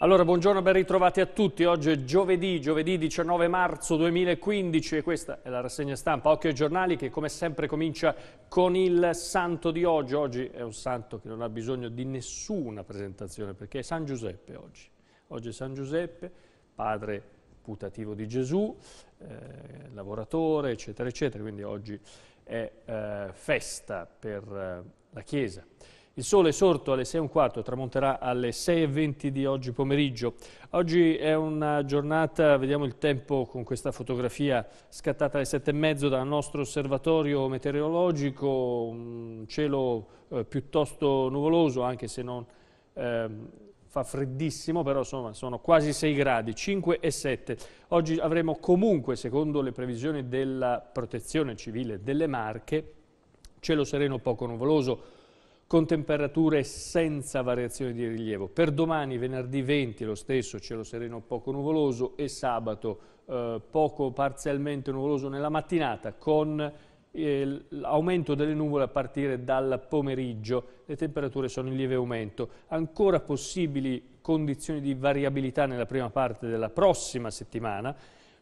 Allora, buongiorno, ben ritrovati a tutti. Oggi è giovedì, giovedì 19 marzo 2015 e questa è la rassegna stampa Occhio ai giornali che come sempre comincia con il santo di oggi. Oggi è un santo che non ha bisogno di nessuna presentazione perché è San Giuseppe oggi. Oggi è San Giuseppe, padre putativo di Gesù, eh, lavoratore, eccetera, eccetera. Quindi oggi è eh, festa per eh, la Chiesa. Il sole sorto alle 6.15, tramonterà alle 6.20 di oggi pomeriggio. Oggi è una giornata, vediamo il tempo con questa fotografia scattata alle 7.30 dal nostro osservatorio meteorologico, un cielo eh, piuttosto nuvoloso anche se non eh, fa freddissimo, però insomma sono quasi 6 gradi, 5 e 7. Oggi avremo comunque, secondo le previsioni della protezione civile delle Marche, cielo sereno poco nuvoloso, con temperature senza variazioni di rilievo. Per domani, venerdì 20, lo stesso cielo sereno poco nuvoloso e sabato eh, poco parzialmente nuvoloso nella mattinata con eh, l'aumento delle nuvole a partire dal pomeriggio. Le temperature sono in lieve aumento. Ancora possibili condizioni di variabilità nella prima parte della prossima settimana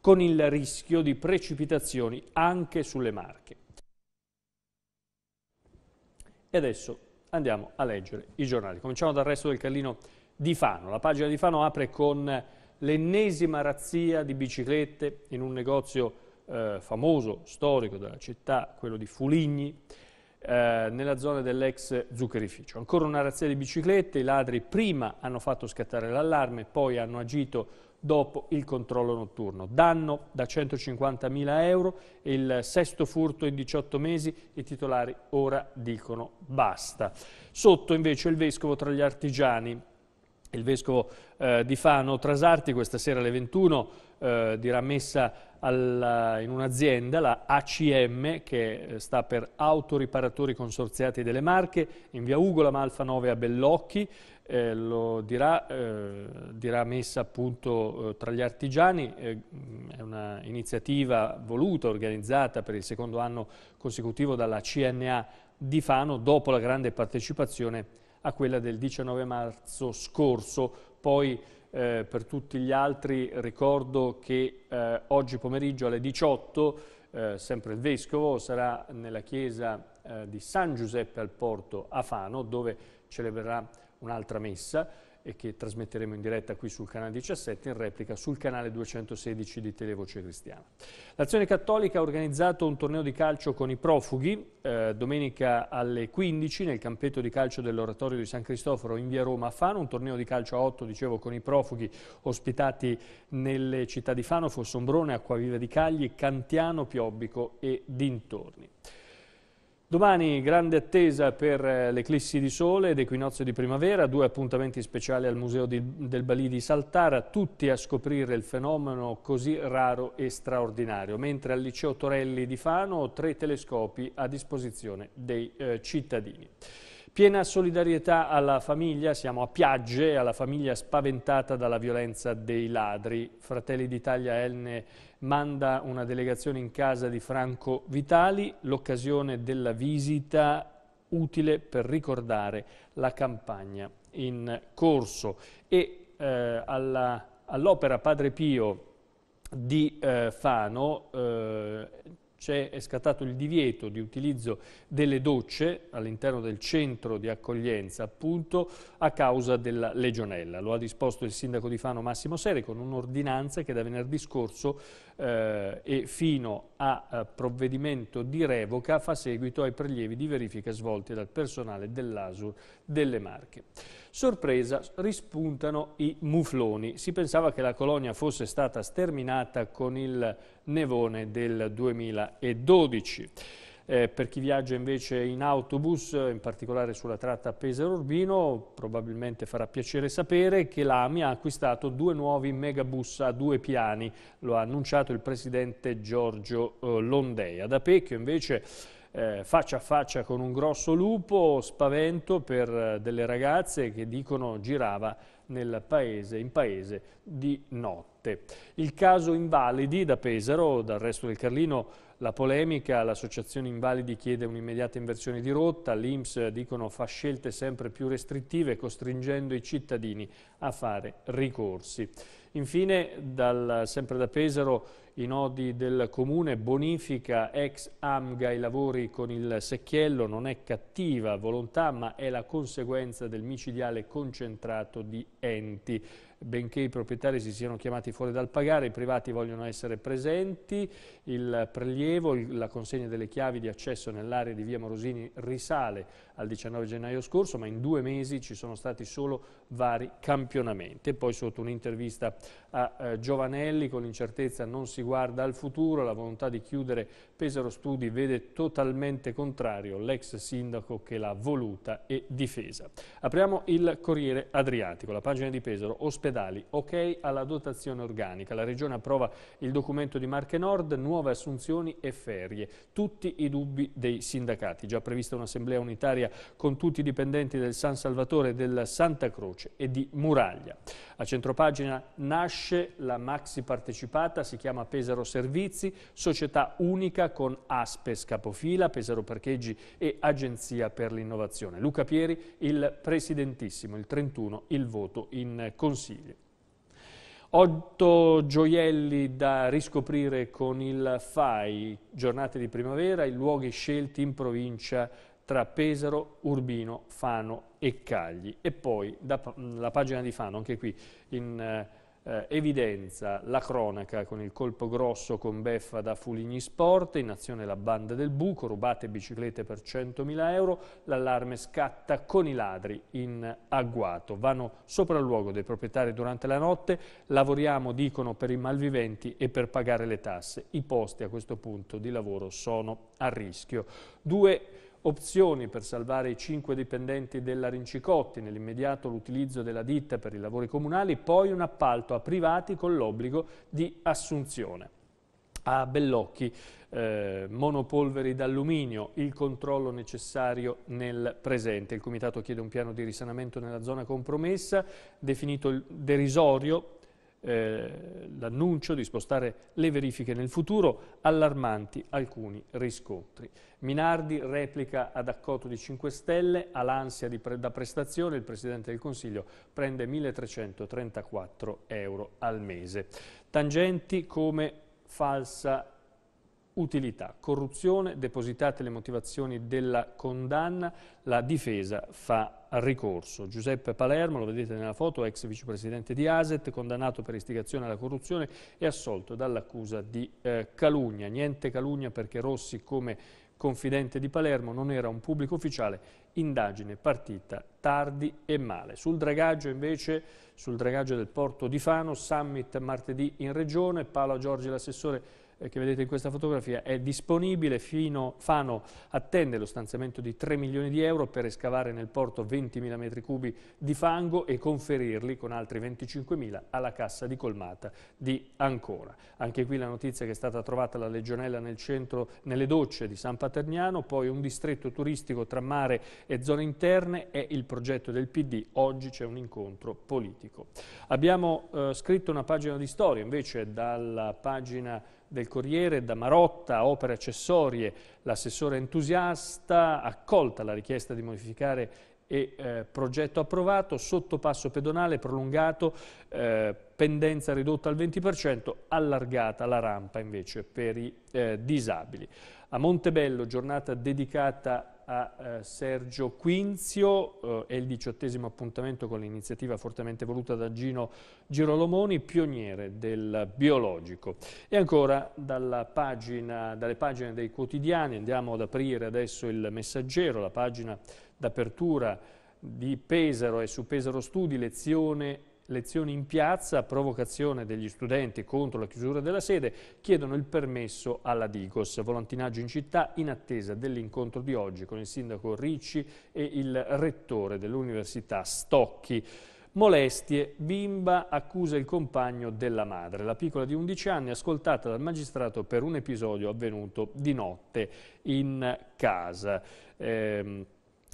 con il rischio di precipitazioni anche sulle Marche. E adesso andiamo a leggere i giornali. Cominciamo dal resto del Carlino di Fano. La pagina di Fano apre con l'ennesima razzia di biciclette in un negozio eh, famoso, storico della città, quello di Fuligni, eh, nella zona dell'ex zuccherificio. Ancora una razzia di biciclette, i ladri prima hanno fatto scattare l'allarme, poi hanno agito dopo il controllo notturno. Danno da 150.000 euro, il sesto furto in 18 mesi, i titolari ora dicono basta. Sotto invece il vescovo tra gli artigiani, il vescovo eh, di Fano Trasarti questa sera alle 21 eh, dirà messa alla, in un'azienda, la ACM, che eh, sta per Autoriparatori Consorziati delle Marche, in via Ugola Malfa 9 a Bellocchi, eh, lo dirà, eh, dirà, messa appunto tra gli artigiani, è un'iniziativa voluta, organizzata per il secondo anno consecutivo dalla CNA di Fano dopo la grande partecipazione a quella del 19 marzo scorso. Poi eh, per tutti gli altri ricordo che eh, oggi pomeriggio alle 18 sempre il Vescovo sarà nella chiesa di San Giuseppe al Porto a Fano dove celebrerà un'altra messa e che trasmetteremo in diretta qui sul canale 17 in replica sul canale 216 di Televoce Cristiana. L'Azione Cattolica ha organizzato un torneo di calcio con i profughi eh, domenica alle 15 nel campetto di calcio dell'Oratorio di San Cristoforo in via Roma a Fano, un torneo di calcio a 8 dicevo con i profughi ospitati nelle città di Fano, Fossombrone, Acquaviva di Cagli, Cantiano, Piobbico e dintorni. Domani grande attesa per eh, l'eclissi di sole ed equinozio di primavera, due appuntamenti speciali al Museo di, del Balì di Saltara, tutti a scoprire il fenomeno così raro e straordinario, mentre al Liceo Torelli di Fano tre telescopi a disposizione dei eh, cittadini. Piena solidarietà alla famiglia, siamo a Piagge, alla famiglia spaventata dalla violenza dei ladri. Fratelli d'Italia Elne manda una delegazione in casa di Franco Vitali, l'occasione della visita utile per ricordare la campagna in corso e eh, all'opera Padre Pio di eh, Fano eh, è scattato il divieto di utilizzo delle docce all'interno del centro di accoglienza appunto a causa della legionella. Lo ha disposto il sindaco di Fano Massimo Sere con un'ordinanza che da venerdì scorso eh, e fino a, a provvedimento di revoca fa seguito ai prelievi di verifica svolti dal personale dell'ASUR delle Marche. Sorpresa, rispuntano i mufloni. Si pensava che la colonia fosse stata sterminata con il nevone del 2012. Eh, per chi viaggia invece in autobus, in particolare sulla tratta Pesaro-Urbino, probabilmente farà piacere sapere che l'AMI ha acquistato due nuovi megabus a due piani, lo ha annunciato il presidente Giorgio eh, Londea. Da Pecchio invece eh, faccia a faccia con un grosso lupo, spavento per eh, delle ragazze che dicono girava nel paese, in paese di notte. Il caso Invalidi da Pesaro, dal resto del Carlino, la polemica, l'associazione Invalidi chiede un'immediata inversione di rotta, l'Inps dicono fa scelte sempre più restrittive costringendo i cittadini a fare ricorsi. Infine, dal, sempre da Pesaro, i nodi del comune, bonifica ex AMGA i lavori con il secchiello, non è cattiva volontà ma è la conseguenza del micidiale concentrato di enti benché i proprietari si siano chiamati fuori dal pagare, i privati vogliono essere presenti, il prelievo, la consegna delle chiavi di accesso nell'area di via Morosini risale al 19 gennaio scorso, ma in due mesi ci sono stati solo vari campionamenti. E poi sotto un'intervista a eh, Giovanelli, con l'incertezza non si guarda al futuro, la volontà di chiudere Pesaro Studi vede totalmente contrario l'ex sindaco che l'ha voluta e difesa. Apriamo il Corriere Adriatico, la pagina di Pesaro, ospedali, ok alla dotazione organica. La Regione approva il documento di Marche Nord, nuove assunzioni e ferie. Tutti i dubbi dei sindacati. Già prevista un'assemblea unitaria con tutti i dipendenti del San Salvatore, del Santa Croce e di Muraglia. A centropagina nasce la maxi partecipata, si chiama Pesaro Servizi, società unica con Aspes capofila, Pesaro Parcheggi e Agenzia per l'innovazione. Luca Pieri, il presidentissimo, il 31, il voto in consiglio. Otto gioielli da riscoprire con il FAI, giornate di primavera, i luoghi scelti in provincia tra Pesaro, Urbino, Fano e Cagli. E poi da, la pagina di Fano, anche qui in eh, evidenza la cronaca con il colpo grosso con beffa da Fuligni Sport, in azione la banda del buco, rubate biciclette per 100.000 euro, l'allarme scatta con i ladri in agguato. Vanno sopra il luogo dei proprietari durante la notte, lavoriamo, dicono, per i malviventi e per pagare le tasse. I posti a questo punto di lavoro sono a rischio. Due opzioni per salvare i cinque dipendenti della Rincicotti, nell'immediato l'utilizzo della ditta per i lavori comunali, poi un appalto a privati con l'obbligo di assunzione. A Bellocchi, eh, monopolveri d'alluminio, il controllo necessario nel presente. Il Comitato chiede un piano di risanamento nella zona compromessa, definito derisorio eh, l'annuncio di spostare le verifiche nel futuro, allarmanti alcuni riscontri. Minardi replica ad accoto di 5 Stelle, all'ansia pre da prestazione il Presidente del Consiglio prende 1.334 euro al mese. Tangenti come falsa utilità, corruzione, depositate le motivazioni della condanna, la difesa fa ricorso. Giuseppe Palermo, lo vedete nella foto, ex vicepresidente di Aset, condannato per istigazione alla corruzione e assolto dall'accusa di eh, calunnia. Niente calunnia perché Rossi come confidente di Palermo non era un pubblico ufficiale, indagine partita tardi e male. Sul dragaggio invece, sul dragaggio del porto di Fano, summit martedì in regione, Paolo Giorgi l'assessore che vedete in questa fotografia è disponibile, fino, Fano attende lo stanziamento di 3 milioni di euro per escavare nel porto 20.000 metri cubi di fango e conferirli con altri 25.000 alla cassa di colmata di Ancora. Anche qui la notizia che è stata trovata la legionella nel centro, nelle docce di San Paterniano, poi un distretto turistico tra mare e zone interne è il progetto del PD, oggi c'è un incontro politico. Abbiamo eh, scritto una pagina di storia invece dalla pagina del Corriere, da Marotta, opere accessorie, l'assessore entusiasta, accolta la richiesta di modificare e eh, progetto approvato, sottopasso pedonale prolungato, eh, pendenza ridotta al 20%, allargata la rampa invece per i eh, disabili. A Montebello, giornata dedicata a eh, Sergio Quinzio, eh, è il diciottesimo appuntamento con l'iniziativa fortemente voluta da Gino Girolomoni, pioniere del biologico. E ancora pagina, dalle pagine dei quotidiani andiamo ad aprire adesso il messaggero, la pagina d'apertura di Pesaro e su Pesaro Studi, lezione lezioni in piazza, provocazione degli studenti contro la chiusura della sede, chiedono il permesso alla Digos. Volantinaggio in città in attesa dell'incontro di oggi con il sindaco Ricci e il rettore dell'Università Stocchi. Molestie, bimba accusa il compagno della madre. La piccola di 11 anni ascoltata dal magistrato per un episodio avvenuto di notte in casa. Eh,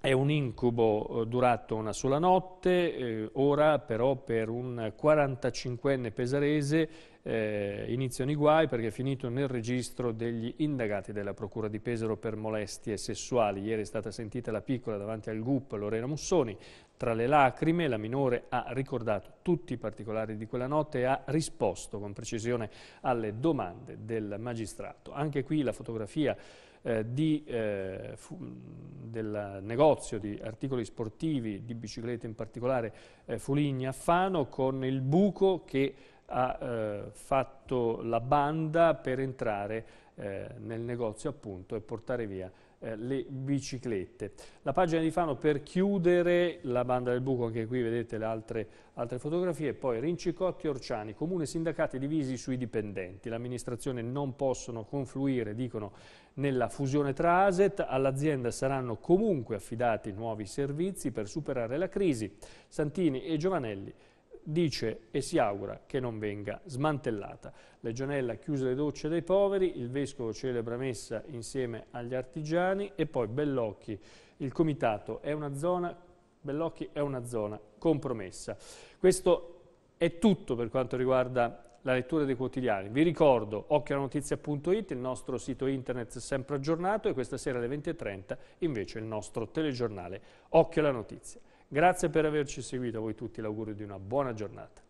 è un incubo eh, durato una sola notte, eh, ora però per un 45enne pesarese eh, iniziano i guai perché è finito nel registro degli indagati della Procura di Pesaro per molestie sessuali. Ieri è stata sentita la piccola davanti al GUP Lorena Mussoni. Tra le lacrime la minore ha ricordato tutti i particolari di quella notte e ha risposto con precisione alle domande del magistrato. Anche qui la fotografia eh, di, eh, del negozio di articoli sportivi, di biciclette in particolare eh, Fuligna Fano, con il buco che ha eh, fatto la banda per entrare eh, nel negozio appunto e portare via eh, le biciclette. La pagina di Fano per chiudere la banda del buco, anche qui vedete le altre, altre fotografie, poi Rincicotti e Orciani, comune sindacati divisi sui dipendenti, l'amministrazione non possono confluire, dicono, nella fusione tra ASET, all'azienda saranno comunque affidati nuovi servizi per superare la crisi. Santini e Giovanelli dice e si augura che non venga smantellata. Legionella chiuse le docce dei poveri, il vescovo celebra messa insieme agli artigiani e poi Bellocchi, il comitato è una zona, Bellocchi è una zona compromessa. Questo è tutto per quanto riguarda la lettura dei quotidiani. Vi ricordo occhionotizia.it, il nostro sito internet sempre aggiornato e questa sera alle 20.30 invece il nostro telegiornale Occhio alla Notizia. Grazie per averci seguito, a voi tutti l'augurio di una buona giornata.